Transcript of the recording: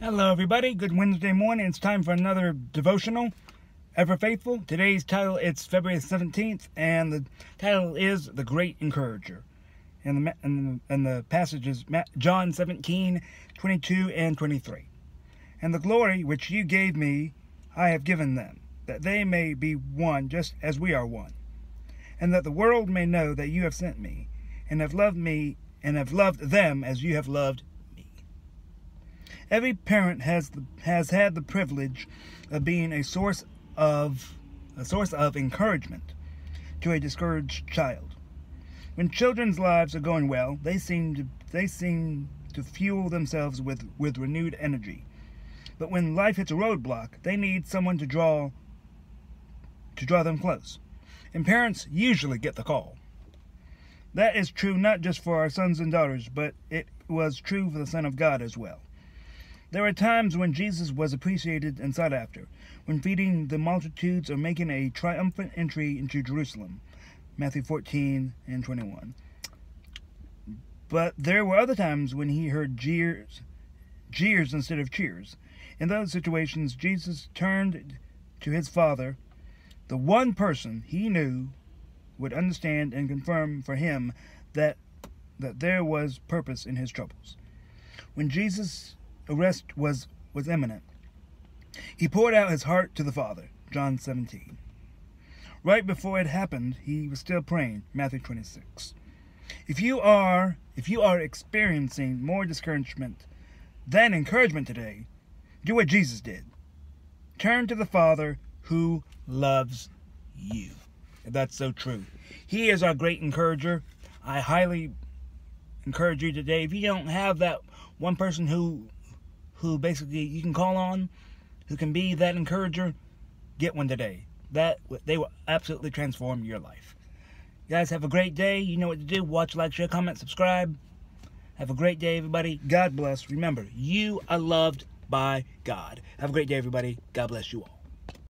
Hello, everybody. Good Wednesday morning. It's time for another devotional. Ever faithful. Today's title it's February 17th, and the title is "The Great Encourager." And the and the, and the passage is John 17, 22 and 23. And the glory which you gave me, I have given them, that they may be one, just as we are one, and that the world may know that you have sent me, and have loved me, and have loved them as you have loved Every parent has the, has had the privilege of being a source of a source of encouragement to a discouraged child. When children's lives are going well, they seem to they seem to fuel themselves with, with renewed energy. But when life hits a roadblock, they need someone to draw to draw them close. And parents usually get the call. That is true not just for our sons and daughters, but it was true for the Son of God as well. There were times when Jesus was appreciated and sought after, when feeding the multitudes or making a triumphant entry into Jerusalem. Matthew 14 and 21. But there were other times when he heard jeers, jeers instead of cheers. In those situations, Jesus turned to his Father, the one person he knew would understand and confirm for him that that there was purpose in his troubles. When Jesus arrest was, was imminent. He poured out his heart to the Father, John 17. Right before it happened, he was still praying, Matthew 26. If you are if you are experiencing more discouragement than encouragement today, do what Jesus did. Turn to the Father who loves you. That's so true. He is our great encourager. I highly encourage you today. If you don't have that one person who who basically you can call on, who can be that encourager, get one today. That they will absolutely transform your life. You guys have a great day. You know what to do. Watch, like, share, comment, subscribe. Have a great day, everybody. God bless. Remember, you are loved by God. Have a great day, everybody. God bless you all.